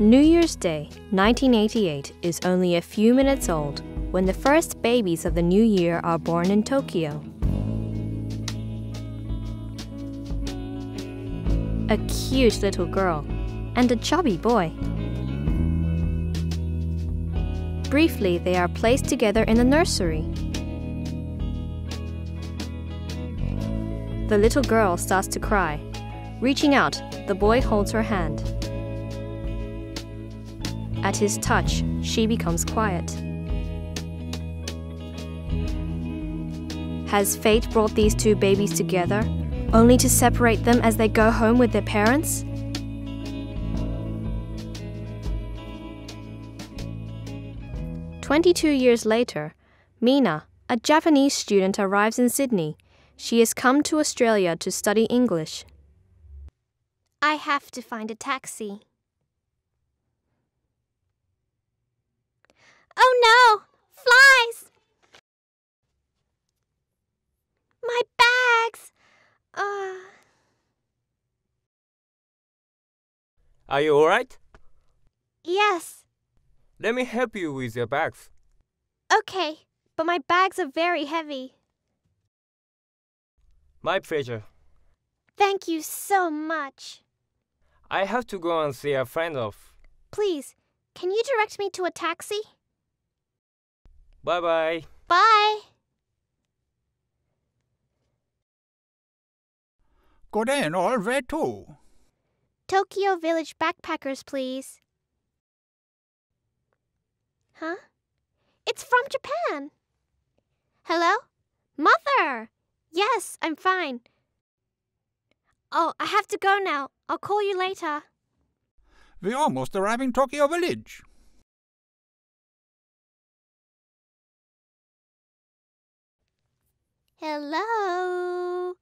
New Year's Day, 1988, is only a few minutes old when the first babies of the new year are born in Tokyo. A cute little girl and a chubby boy. Briefly, they are placed together in a nursery. The little girl starts to cry. Reaching out, the boy holds her hand. At his touch, she becomes quiet. Has fate brought these two babies together, only to separate them as they go home with their parents? Twenty-two years later, Mina, a Japanese student, arrives in Sydney. She has come to Australia to study English. I have to find a taxi. Oh no! Flies! My bags! Uh... Are you alright? Yes. Let me help you with your bags. Okay, but my bags are very heavy. My pleasure. Thank you so much. I have to go and see a friend of. Please, can you direct me to a taxi? Bye bye. Bye. Good in all where to? Tokyo Village Backpackers, please. Huh? It's from Japan. Hello? Mother! Yes, I'm fine. Oh, I have to go now. I'll call you later. We're almost arrive in Tokyo Village. Hello?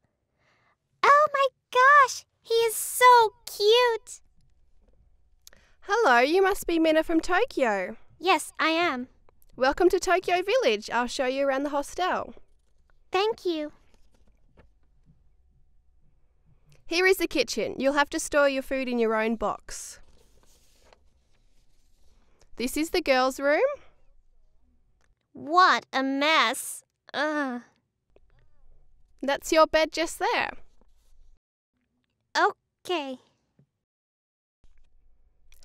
Oh my gosh, he is so cute. Hello, you must be Mina from Tokyo. Yes, I am. Welcome to Tokyo Village. I'll show you around the hostel. Thank you. Here is the kitchen. You'll have to store your food in your own box. This is the girls' room. What a mess. Ugh. That's your bed just there. Okay.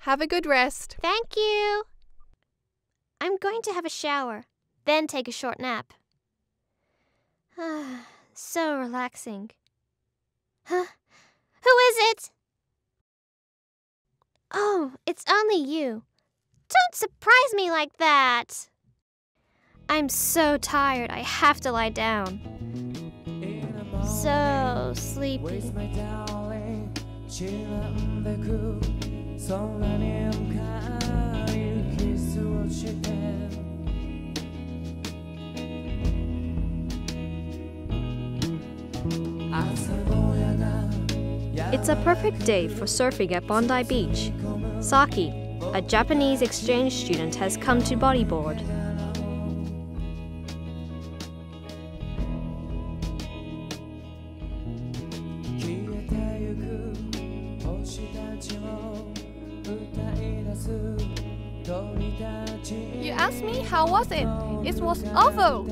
Have a good rest. Thank you. I'm going to have a shower, then take a short nap. Ah, so relaxing. Huh? Who is it? Oh, it's only you. Don't surprise me like that. I'm so tired, I have to lie down. So sleepy. It's a perfect day for surfing at Bondi Beach. Saki, a Japanese exchange student, has come to bodyboard. You asked me how was it? It was awful.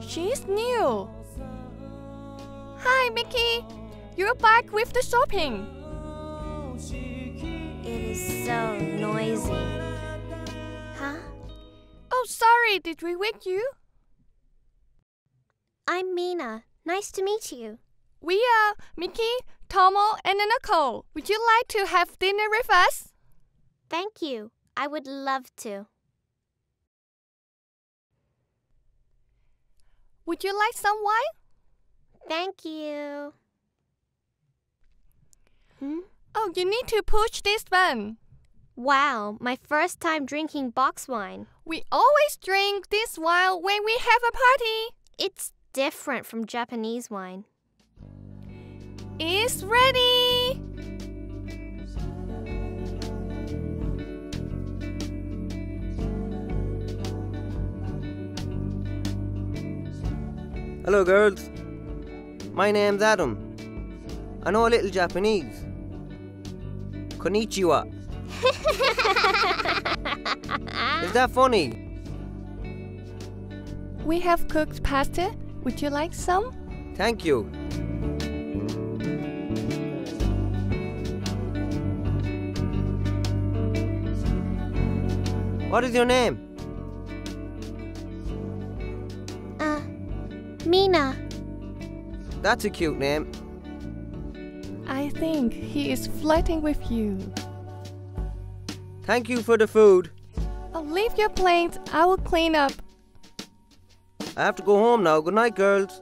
She's new. Hi, Mickey. You're back with the shopping. It is so noisy. Huh? Oh, sorry. Did we wake you? I'm Mina. Nice to meet you. We are Mickey, Tomo, and Nicole. Would you like to have dinner with us? Thank you. I would love to. Would you like some wine? Thank you. Hmm? Oh, you need to push this one. Wow, my first time drinking box wine. We always drink this wine when we have a party. It's different from Japanese wine. It's ready. Hello, girls. My name's Adam. I know a little Japanese. Konnichiwa. Is that funny? We have cooked pasta. Would you like some? Thank you. What is your name? Uh, Mina. That's a cute name. I think he is flirting with you. Thank you for the food. Oh, leave your plates. I will clean up. I have to go home now. Good night, girls.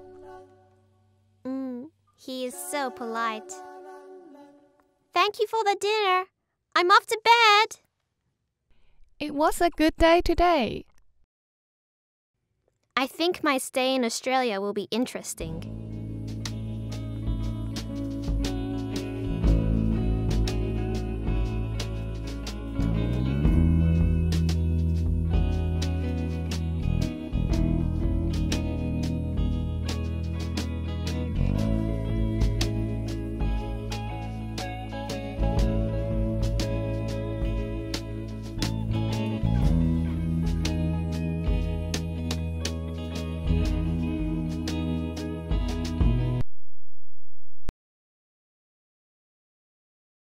Mm, he is so polite. Thank you for the dinner. I'm off to bed. It was a good day today. I think my stay in Australia will be interesting.